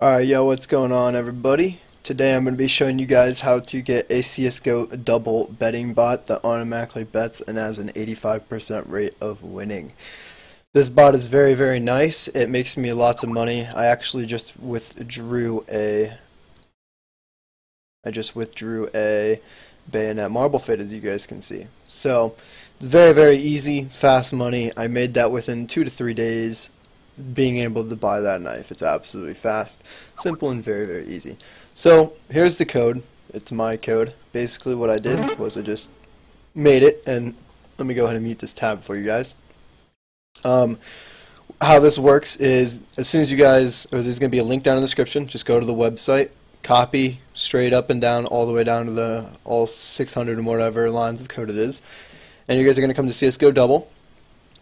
Alright, yo, what's going on everybody? Today I'm going to be showing you guys how to get a CSGO double betting bot that automatically bets and has an 85% rate of winning. This bot is very, very nice. It makes me lots of money. I actually just withdrew a... I just withdrew a Bayonet Marble Fade as you guys can see. So, it's very, very easy, fast money. I made that within two to three days being able to buy that knife. It's absolutely fast, simple, and very, very easy. So here's the code. It's my code. Basically what I did was I just made it, and let me go ahead and mute this tab for you guys. Um, how this works is as soon as you guys, there's going to be a link down in the description, just go to the website, copy straight up and down all the way down to the all 600 and whatever lines of code it is. And you guys are going to come to CSGO Double,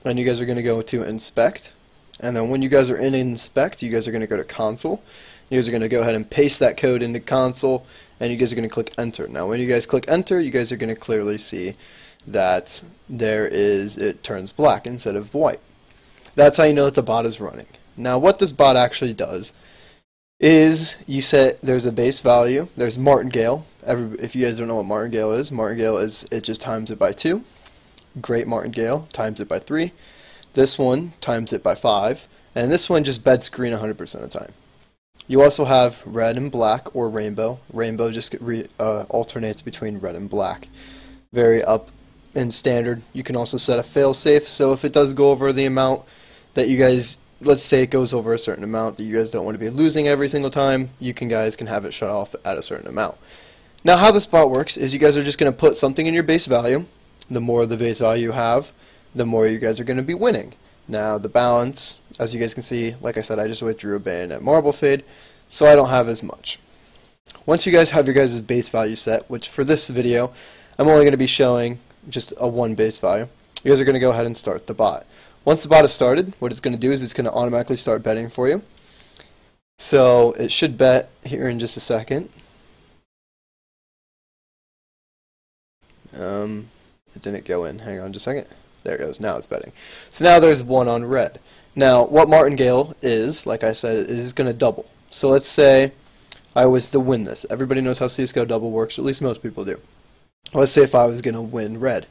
and you guys are going to go to Inspect, and then when you guys are in inspect, you guys are going to go to console. You guys are going to go ahead and paste that code into console, and you guys are going to click enter. Now when you guys click enter, you guys are going to clearly see that there is, it turns black instead of white. That's how you know that the bot is running. Now what this bot actually does is you set, there's a base value, there's martingale. Every, if you guys don't know what martingale is, martingale is, it just times it by 2. Great martingale times it by 3 this one times it by 5, and this one just bets green 100% of the time. You also have red and black or rainbow. Rainbow just re, uh, alternates between red and black. Very up in standard. You can also set a failsafe, so if it does go over the amount that you guys, let's say it goes over a certain amount that you guys don't want to be losing every single time, you can guys can have it shut off at a certain amount. Now how this bot works is you guys are just going to put something in your base value. The more the base value you have, the more you guys are going to be winning. Now the balance, as you guys can see, like I said, I just withdrew a bayonet marble fade, so I don't have as much. Once you guys have your guys' base value set, which for this video, I'm only going to be showing just a one base value, you guys are going to go ahead and start the bot. Once the bot is started, what it's going to do is it's going to automatically start betting for you. So it should bet here in just a second. Um, it didn't go in. Hang on just a second. There it goes. Now it's betting. So now there's one on red. Now, what martingale is, like I said, is going to double. So let's say I was to win this. Everybody knows how CSGO double works, at least most people do. Let's say if I was going to win red,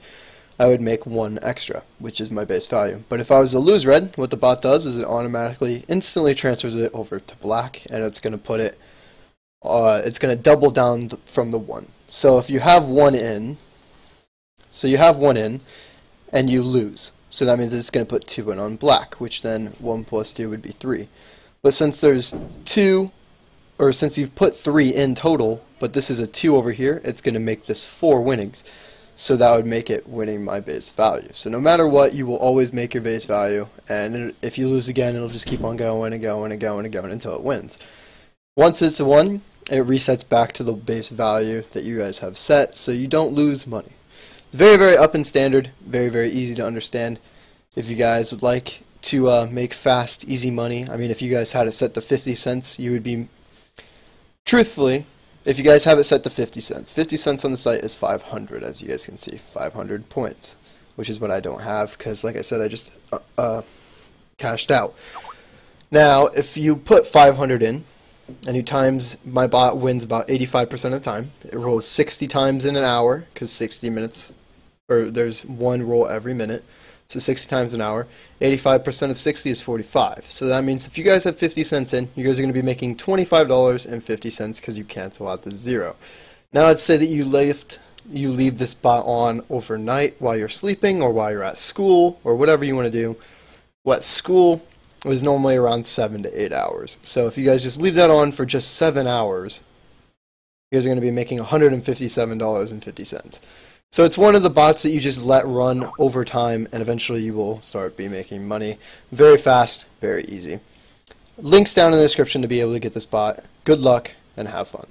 I would make one extra, which is my base value. But if I was to lose red, what the bot does is it automatically, instantly transfers it over to black, and it's going to put it, uh, it's going to double down from the one. So if you have one in, so you have one in, and you lose. So that means it's going to put 2 in on black, which then 1 plus 2 would be 3. But since there's 2, or since you've put 3 in total, but this is a 2 over here, it's going to make this 4 winnings. So that would make it winning my base value. So no matter what, you will always make your base value, and if you lose again, it'll just keep on going and going and going and going until it wins. Once it's a 1, it resets back to the base value that you guys have set, so you don't lose money. Very, very up in standard, very, very easy to understand. If you guys would like to uh, make fast, easy money, I mean, if you guys had it set to 50 cents, you would be, truthfully, if you guys have it set to 50 cents, 50 cents on the site is 500, as you guys can see, 500 points, which is what I don't have, because like I said, I just uh, uh, cashed out. Now, if you put 500 in, and you times my bot wins about 85% of the time. It rolls 60 times in an hour because 60 minutes or there's one roll every minute. So 60 times an hour. 85% of 60 is 45. So that means if you guys have 50 cents in, you guys are going to be making $25.50 because you cancel out the zero. Now let's say that you left you leave this bot on overnight while you're sleeping or while you're at school or whatever you want to do. Well, at school is normally around 7 to 8 hours. So if you guys just leave that on for just 7 hours, you guys are going to be making $157.50. So it's one of the bots that you just let run over time, and eventually you will start be making money. Very fast, very easy. Links down in the description to be able to get this bot. Good luck, and have fun.